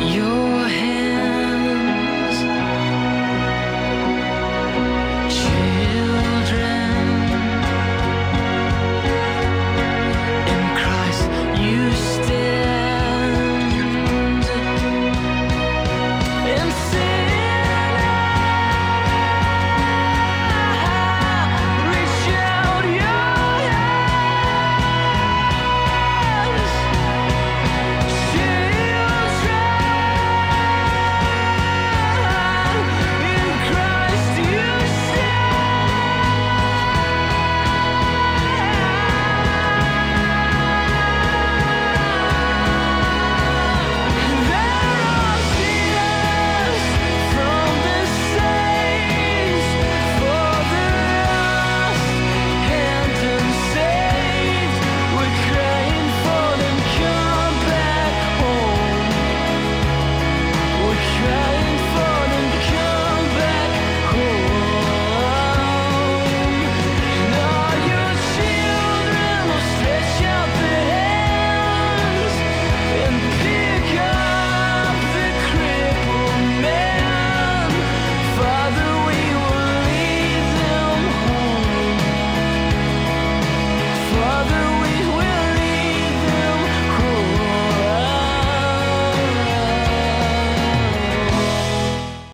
You're